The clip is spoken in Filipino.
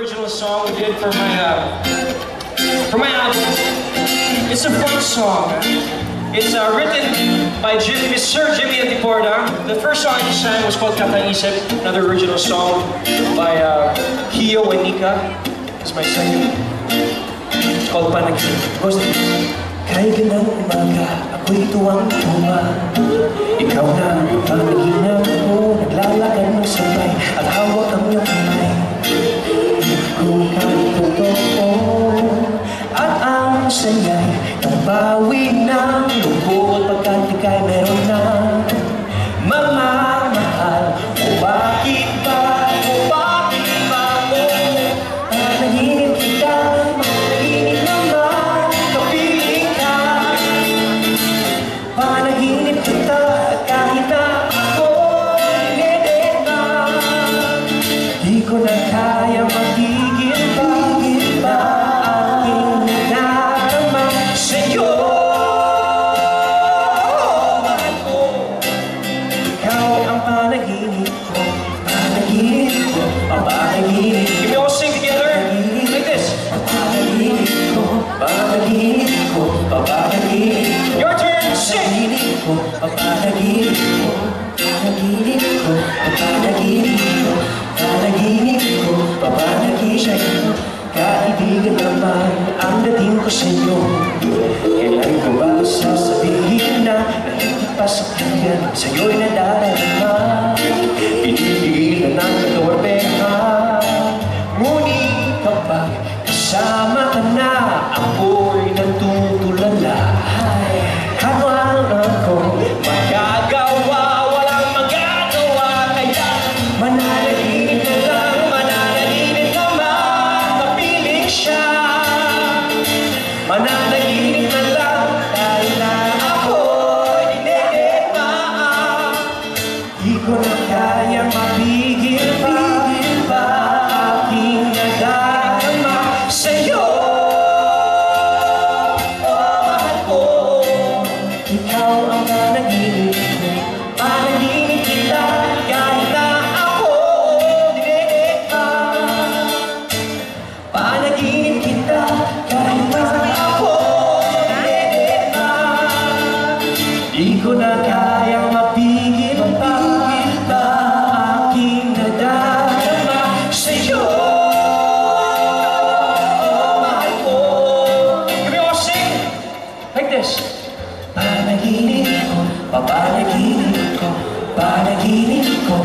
original song we did for my uh, for my album. It's a fun song. It's uh, written by Jim, Sir Jimmy Antiporda. The first song he sang was called Kataisip, another original song by uh, Kio and Nika. It's my second. It's called Panaginip. Goes like this. Kahit ganang umaga, ako'y tuwang-tuwa Ikaw na ang panaginap ko Naglalakad ng sabay At hawak ang iyong ang saya'y Nabawi ng lubot Pagkat ika'y meron na ko, panaginip ko Panaginip ko, panaginip ko Panaginip ko, panaginip ko. Kaibigan naman ang dating ko sa iyo Kailan ko ba sasabihin na Nahigit pa sa kanya Sa'yo'y ko na kaya mapigil pa. Pa aking nadarama sa'yo? Oh, mahal Ikaw ang panaginip ko Panaginip kita kahit na ako dinedekta Panaginip kita kahit na ako dinedekta Di ko na kayang Like this. Panaginip ko, ko Panaginip ko,